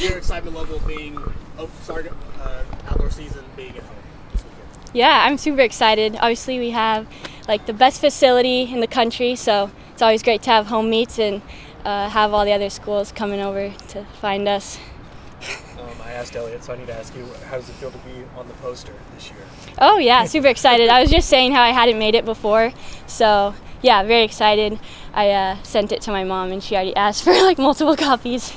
What's your excitement level being oh, sorry, uh, outdoor season being at home? Yeah, I'm super excited. Obviously, we have like the best facility in the country, so it's always great to have home meets and uh, have all the other schools coming over to find us. Um, I asked Elliot, so I need to ask you, how does it feel to be on the poster this year? Oh yeah, super excited. I was just saying how I hadn't made it before, so yeah, very excited. I uh, sent it to my mom, and she already asked for like multiple copies.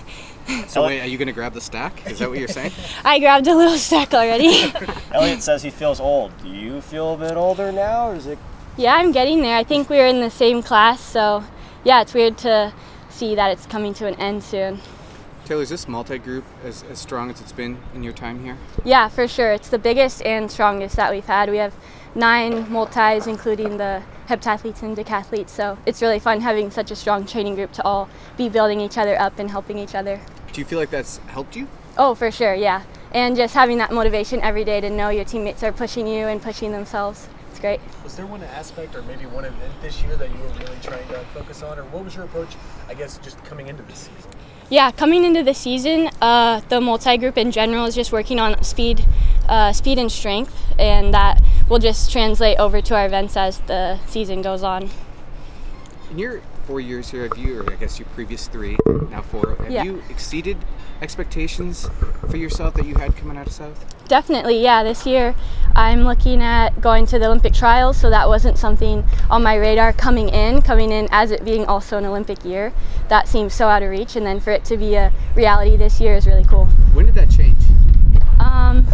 So wait, are you gonna grab the stack? Is that what you're saying? I grabbed a little stack already. Elliot says he feels old. Do you feel a bit older now, or is it? yeah, I'm getting there. I think we were in the same class, so yeah, it's weird to see that it's coming to an end soon. Taylor, is this multi-group as, as strong as it's been in your time here? Yeah, for sure. It's the biggest and strongest that we've had. We have nine multis, including the heptathletes and decathletes. So it's really fun having such a strong training group to all be building each other up and helping each other. Do you feel like that's helped you? Oh, for sure, yeah. And just having that motivation every day to know your teammates are pushing you and pushing themselves. It's great. Was there one aspect or maybe one event this year that you were really trying to focus on, or what was your approach, I guess, just coming into this season? Yeah, coming into the season, uh, the multi-group in general is just working on speed, uh, speed and strength, and that will just translate over to our events as the season goes on. In your four years here, have you, or I guess your previous three, now four, have Yeah. you exceeded expectations for yourself that you had coming out of South? Definitely, yeah. This year I'm looking at going to the Olympic trials, so that wasn't something on my radar coming in, coming in as it being also an Olympic year. That seems so out of reach, and then for it to be a reality this year is really cool. When did that change? Um,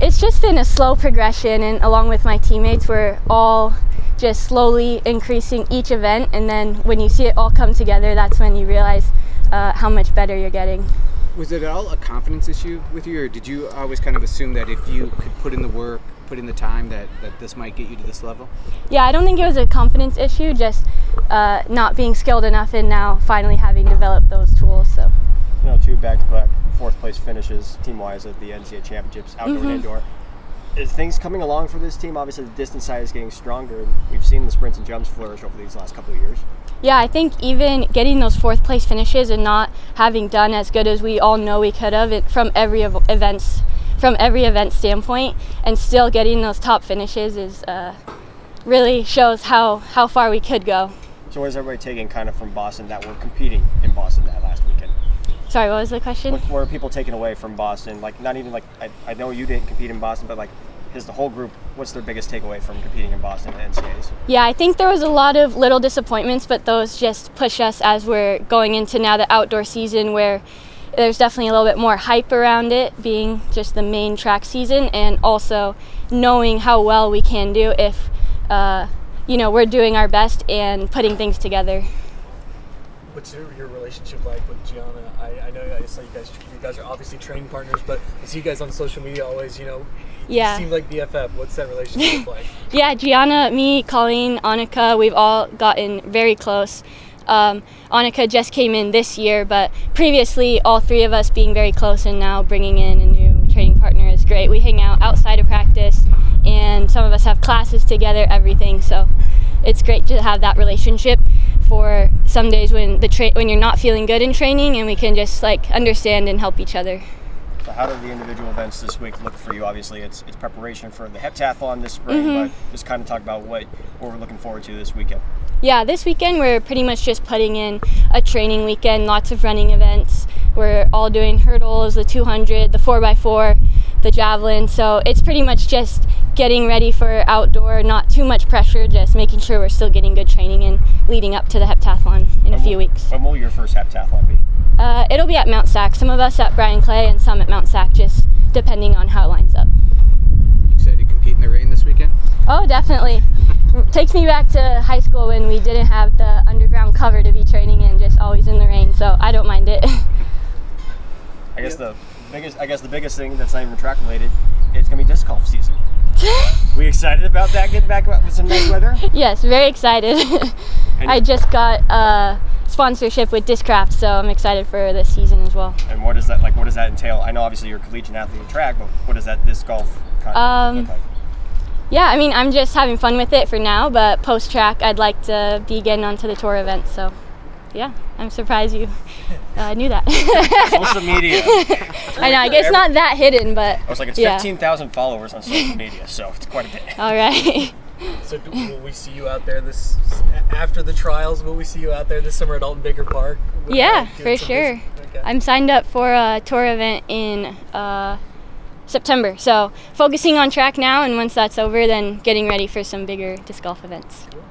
it's just been a slow progression, and along with my teammates, we're all just slowly increasing each event, and then when you see it all come together, that's when you realize uh, how much better you're getting. Was it at all a confidence issue with you, or did you always kind of assume that if you could put in the work, put in the time, that, that this might get you to this level? Yeah, I don't think it was a confidence issue, just uh, not being skilled enough and now finally having developed those tools. So, You know, two back-to-back fourth place finishes team-wise at the NCAA championships, outdoor Mm-hmm. and indoor. Is things coming along for this team? Obviously, the distance side is getting stronger. and We've seen the sprints and jumps flourish over these last couple of years. yeah, I think even getting those fourth place finishes and not having done as good as we all know we could have it, from every ev- events, from every event standpoint, and still getting those top finishes is uh, really shows how how far we could go. So, what is everybody taking kind of from Boston that we're competing in Boston that last weekend? Sorry, what was the question? What, are people taking away from Boston? Like, not even like I, I know you didn't compete in Boston, but like, is the whole group? What's their biggest takeaway from competing in Boston at NCAA's? Yeah, I think there was a lot of little disappointments, but those just push us as we're going into now the outdoor season where there's definitely a little bit more hype around it being just the main track season and also knowing how well we can do if uh, you know we're doing our best and putting things together. What's your, your relationship like with Gianna? I, I know I saw you guys. You guys are obviously training partners, but I see you guys on social media always. You know, Yeah. seem like BFF. What's that relationship like? Yeah, Gianna, me, Colleen, Annika, we've all gotten very close. Um, Annika just came in this year, but previously, all three of us being very close and now bringing in a new training partner is great. We hang out outside of practice, and some of us have classes together, everything. So it's great to have that relationship for some days when the tra- when you're not feeling good in training, and we can just like understand and help each other. So, how do the individual events this week look for you? Obviously, it's it's preparation for the heptathlon this spring, Mm-hmm. but just kind of talk about what what we're looking forward to this weekend. Yeah, this weekend we're pretty much just putting in a training weekend, lots of running events. We're all doing hurdles, the 200, the 4x4, the javelin. So it's pretty much just getting ready for outdoor, not too much pressure, just making sure we're still getting good training and leading up to the heptathlon in a few will- weeks. When will your first heptathlon be? Uh, it'll be at Mount Sac. Some of us at Bryan Clay and some at Mount Sac, just depending on how it lines up. You excited to compete in the rain this weekend? Oh, definitely. Takes me back to high school when we didn't have the underground cover to be training in, just always in the rain. So I don't mind it. I guess the biggest I guess the biggest thing that's not even track related, it's gonna be disc golf season. We excited about that getting back with some nice weather? yes, very excited. And- I just got a sponsorship with Discraft, so I'm excited for this season as well. And what does that like? What does that entail? I know obviously you're a collegiate athlete in track, but what does that disc golf kind of Um, look like? Yeah, I mean, I'm just having fun with it for now, but post track, I'd like to be getting onto the tour event. So, yeah, I'm surprised you uh, knew that. Social media. I know. I guess not that hidden, but I was like, it's yeah. 15,000 followers on social media, so it's quite a bit. All right. So do, will we see you out there this after the trials? Will we see you out there this summer at Alton Baker Park? with, Yeah, for sure. Okay. I'm signed up for a tour event in uh, September. So focusing on track now, and once that's over, then getting ready for some bigger disc golf events. Cool.